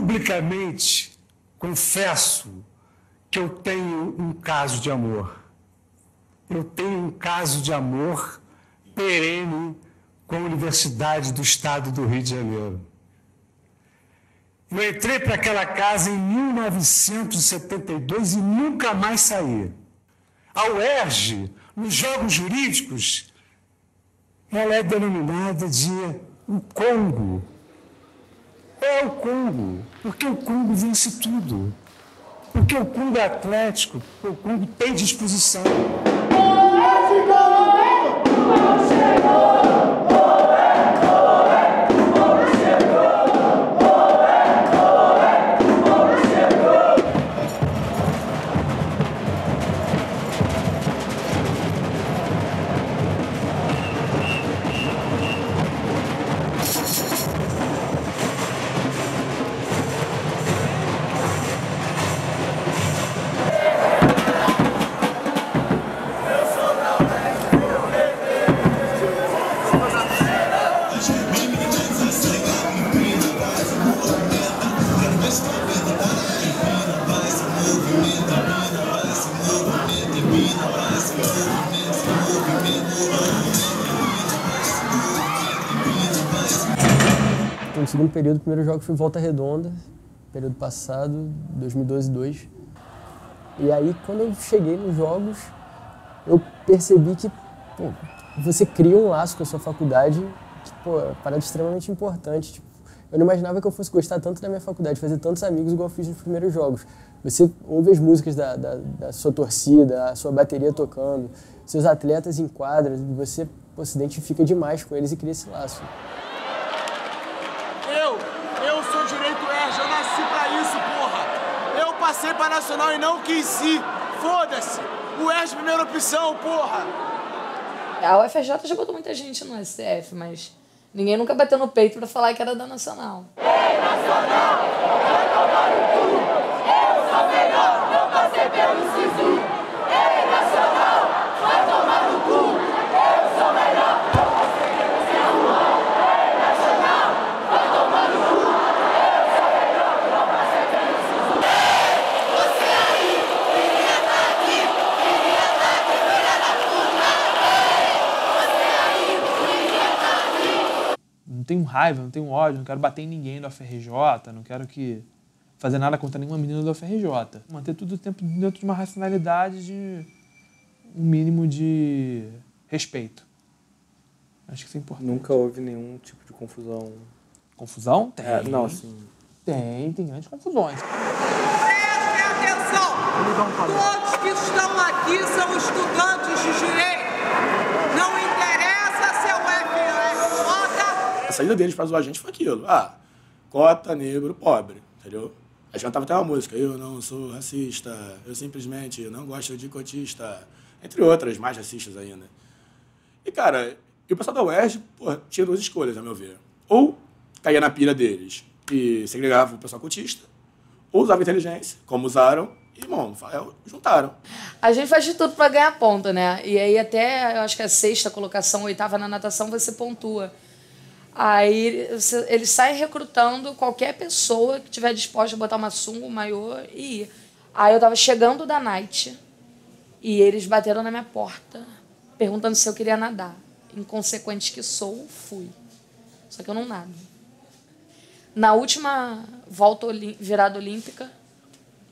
publicamente confesso que eu tenho um caso de amor. Eu tenho um caso de amor perene com a Universidade do Estado do Rio de Janeiro. Eu entrei para aquela casa em 1972 e nunca mais saí. A UERJ, nos jogos jurídicos, ela é denominada de o Congo. É o Congo, porque o Congo vence tudo. Porque o Congo é atlético, o Congo tem disposição. No segundo período, o primeiro jogo foi Volta Redonda, período passado, 2012 2 E aí, quando eu cheguei nos jogos, eu percebi que pô, você cria um laço com a sua faculdade, que pô, é uma parada extremamente importante. Tipo, eu não imaginava que eu fosse gostar tanto da minha faculdade, fazer tantos amigos igual eu fiz nos primeiros jogos. Você ouve as músicas da, da, da sua torcida, a sua bateria tocando, seus atletas em quadra, e você pô, se identifica demais com eles e cria esse laço. Eu, eu sou direito ERJ, eu nasci pra isso, porra. Eu passei pra Nacional e não quis ir. Foda-se. O ERJ é primeira opção, porra. A UFRJ já botou muita gente no STF, mas ninguém nunca bateu no peito pra falar que era da Nacional. Ei, Nacional, vai tomar no cu. Eu sou melhor, não passei pelo SISU. Ei, Nacional, vai tomar no cu. Eu sou melhor, não passei pelo SISU. Ei, Nacional, vai tomar no cu. Eu sou melhor, não passei pelo SISU. Você aí, queria tá aqui, queria tá aqui, filha da puta. Você aí, queria tá aqui. Não tenho raiva, não tenho ódio, não quero bater em ninguém da UFRJ, não quero que fazer nada contra nenhuma menina da UFRJ. Manter tudo o tempo dentro de uma racionalidade de um mínimo de respeito. Acho que isso é importante. Nunca houve nenhum tipo de confusão. Confusão? Tem. É, não, assim. Tem, tem grandes confusões. Prestem atenção! Todos que estão aqui são estudantes de direito. Saída deles pra zoar a gente foi aquilo. Ah, cota, negro, pobre, entendeu? A gente cantava até uma música. Eu não sou racista, eu simplesmente não gosto de cotista. Entre outras, mais racistas ainda. E, cara, e o pessoal da UERJ, pô, tinha duas escolhas, a meu ver. Ou caía na pira deles e segregava o pessoal cotista, ou usava inteligência, como usaram, e, irmão, juntaram. A gente faz de tudo pra ganhar ponto, né? E aí até, eu acho que a sexta colocação, oitava na natação, você pontua. Aí eles saem recrutando qualquer pessoa que tiver disposta a botar uma sunga, um maiô e ir. Aí eu tava chegando da night e eles bateram na minha porta perguntando se eu queria nadar. Inconsequente que sou, fui. Só que eu não nado. Na última volta virada olímpica,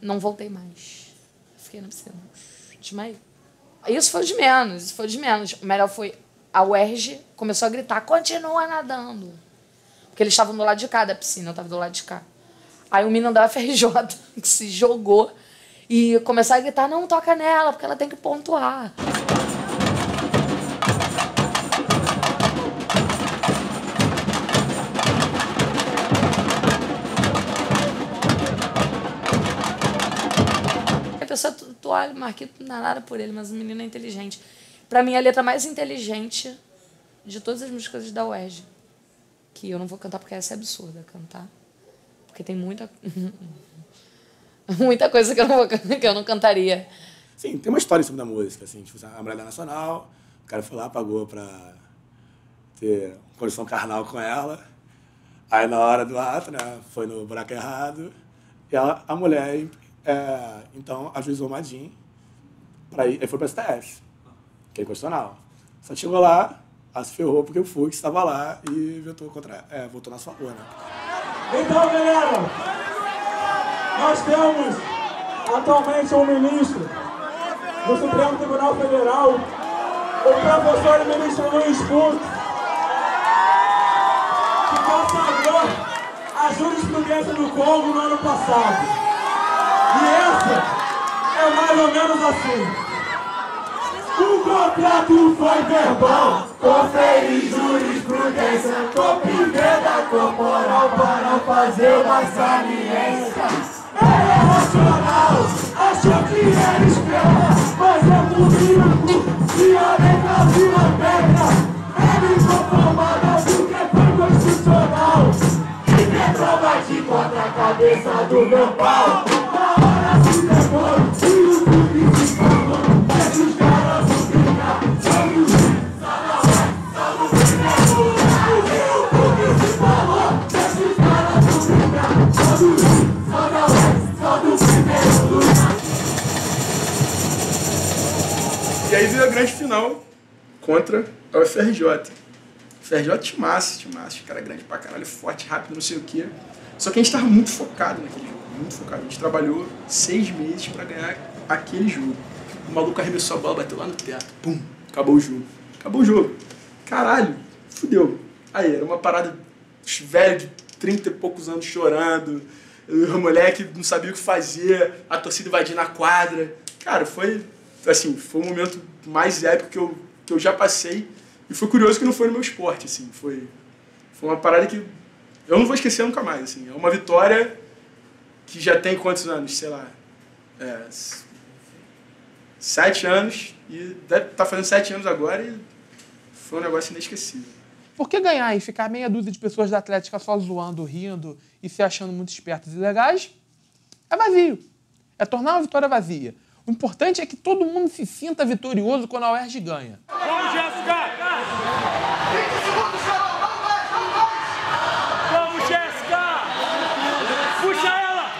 não voltei mais. Fiquei na piscina. Desmaiei. Isso foi de menos, isso foi de menos. O melhor foi a UERJ começou a gritar, continua nadando. Porque eles estavam do lado de cá da piscina, eu estava do lado de cá. Aí o menino da UFRJ que se jogou e começou a gritar, não toca nela, porque ela tem que pontuar. A pessoa, tu, tu olha, nada por ele, mas o menino é inteligente. Pra mim, a letra mais inteligente de todas as músicas da UERJ. Que eu não vou cantar porque essa é absurda cantar. Porque tem muita. muita coisa que eu, não vou, que eu não cantaria. Sim, tem uma história em cima da música, assim, tipo, a mulher Nacional, o cara foi lá, pagou pra ter condição carnal com ela. Aí na hora do ato, né, foi no buraco errado. E ela, a mulher, é, então, ajuizou o Madin para ir, ele foi para STF, que é inconstitucional. Só chegou lá, ela se ferrou porque o Fux estava lá e votou, contra, é, votou na sua rua, né? Então, galera, nós temos atualmente um ministro do Supremo Tribunal Federal, o professor ministro Luiz Fux, que consagrou a jurisprudência do Congo no ano passado. E essa é mais ou menos assim. O contrato foi verbal, conferir jurisprudência com pimenta corporal para fazer uma saliência. Ele é racional, achou que era esperto, mas é burrico, e a letra vira pedra. Ele conformada do que foi constitucional, e reprova de contra a cabeça do meu pau. Grande final contra a UFRJ. UFRJ timaço, timaço, cara grande pra caralho, forte, rápido, não sei o quê. Só que a gente tava muito focado naquele jogo, muito focado. A gente trabalhou seis meses pra ganhar aquele jogo. O maluco arremessou a bola, bateu lá no teto, pum, acabou o jogo. Acabou o jogo. Caralho, fudeu. Aí, era uma parada, os velhos de 30 e poucos anos chorando, o moleque não sabia o que fazer, a torcida invadindo a quadra. Cara, foi, assim, foi o momento mais épico que eu, que eu já passei. E foi curioso que não foi no meu esporte, assim. Foi, foi uma parada que eu não vou esquecer nunca mais, assim. É uma vitória que já tem quantos anos? Sei lá. É, sete anos. E deve estar fazendo sete anos agora e foi um negócio inesquecível. Por que ganhar e ficar meia dúzia de pessoas da Atlética só zoando, rindo e se achando muito espertos e legais? É vazio. É tornar uma vitória vazia. O importante é que todo mundo se sinta vitorioso quando a UERJ ganha. Vamos, Jéssica! 20 segundos, Carol! Não vai, não vai! Vamos, Jéssica! Puxa ela!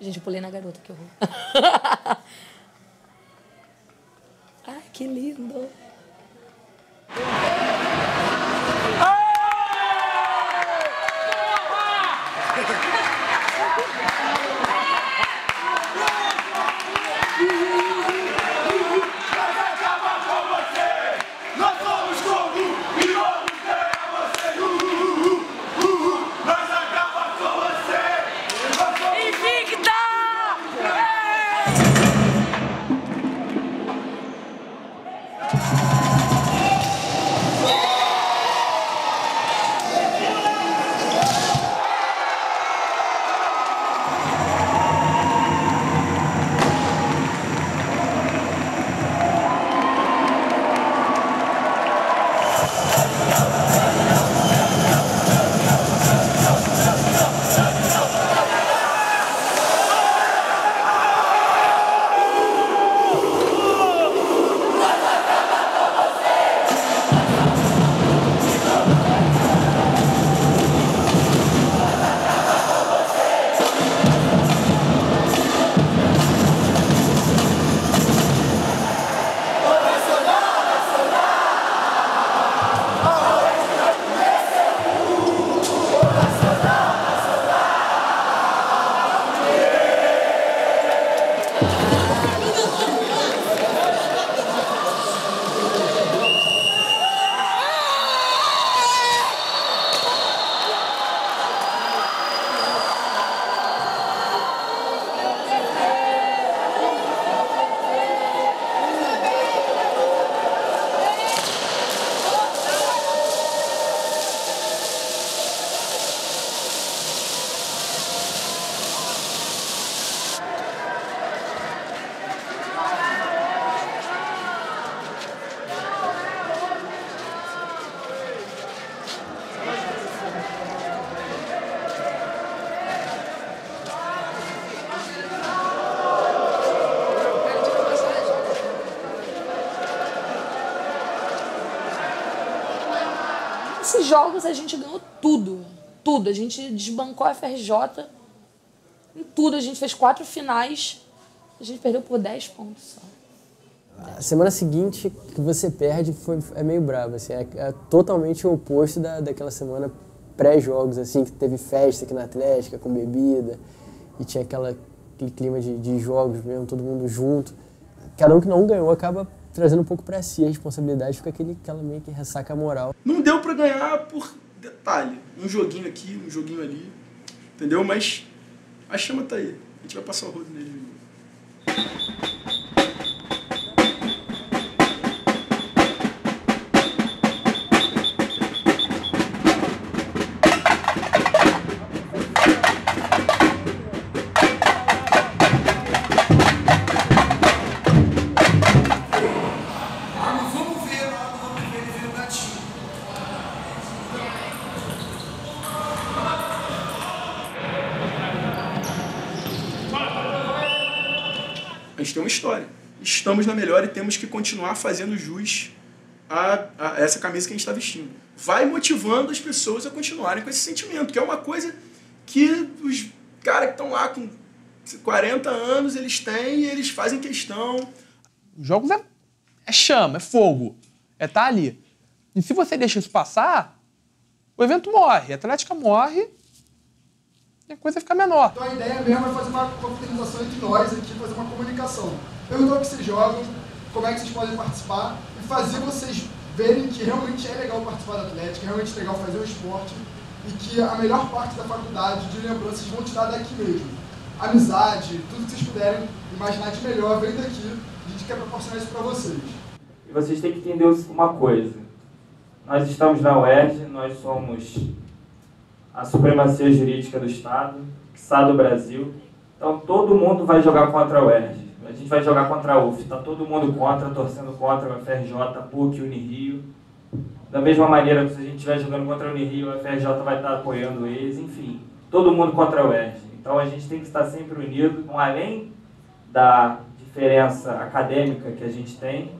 Gente, eu pulei na garota, que horror. Ai, que lindo. Esses jogos a gente ganhou tudo. tudo. A gente desbancou a FRJ em tudo. A gente fez quatro finais. A gente perdeu por 10 pontos só. A semana seguinte que você perde foi, é meio bravo, assim, é, é totalmente o oposto da, daquela semana pré-jogos, assim, que teve festa aqui na Atlética, com bebida, e tinha aquela, aquele clima de, de jogos mesmo, todo mundo junto. Cada um que não ganhou acaba trazendo um pouco para si a responsabilidade, fica aquele, aquela meio que ressaca moral. Não deu para ganhar por detalhe, um joguinho aqui, um joguinho ali, entendeu? Mas a chama tá aí, a gente vai passar o rodo nele. A gente tem uma história. Estamos na melhor e temos que continuar fazendo jus a, a essa camisa que a gente está vestindo. Vai motivando as pessoas a continuarem com esse sentimento, que é uma coisa que os caras que estão lá com 40 anos, eles têm e eles fazem questão. Os jogos é, é chama, é fogo. É tá ali. E se você deixa isso passar, o evento morre. A Atlética morre a coisa fica menor. Então a ideia mesmo é fazer uma confraternização entre nós aqui, fazer uma comunicação. Perguntar o que vocês jogam, como é que vocês podem participar e fazer vocês verem que realmente é legal participar da Atlética, é realmente legal fazer o esporte e que a melhor parte da faculdade de lembranças vão te dar daqui mesmo. Amizade, tudo que vocês puderem imaginar de melhor vem daqui. A gente quer proporcionar isso para vocês. E vocês têm que entender uma coisa. Nós estamos na UERJ, nós somos a supremacia jurídica do Estado, Estado do Brasil. Então todo mundo vai jogar contra a UERJ. A gente vai jogar contra a UF. Está todo mundo contra, torcendo contra a FRJ, PUC, Unirio. Da mesma maneira que se a gente estiver jogando contra a Unirio, a FRJ vai estar apoiando eles, enfim. Todo mundo contra a UERJ. Então a gente tem que estar sempre unido. Então, além da diferença acadêmica que a gente tem,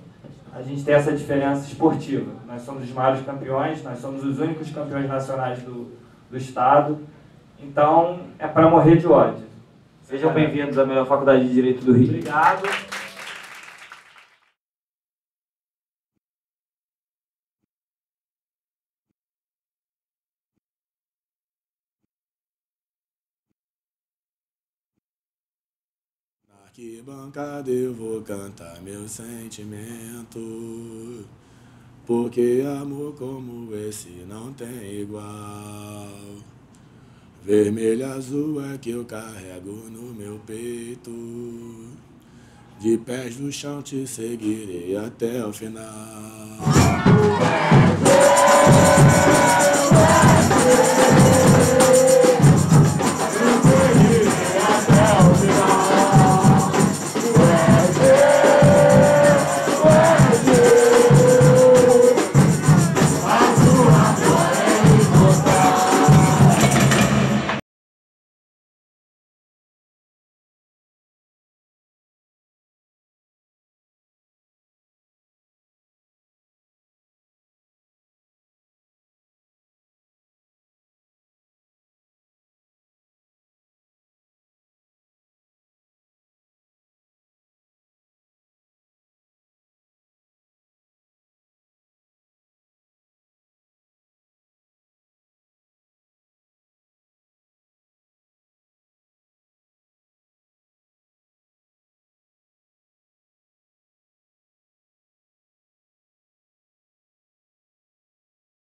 a gente tem essa diferença esportiva. Nós somos os maiores campeões, nós somos os únicos campeões nacionais do, do Estado. Então, é para morrer de ódio. Sejam bem-vindos à melhor faculdade de Direito do Rio. Obrigado. Na arquibancada eu vou cantar meu sentimento. Porque amor como esse não tem igual. Vermelho azul é que eu carrego no meu peito. De pés no chão te seguirei até o final.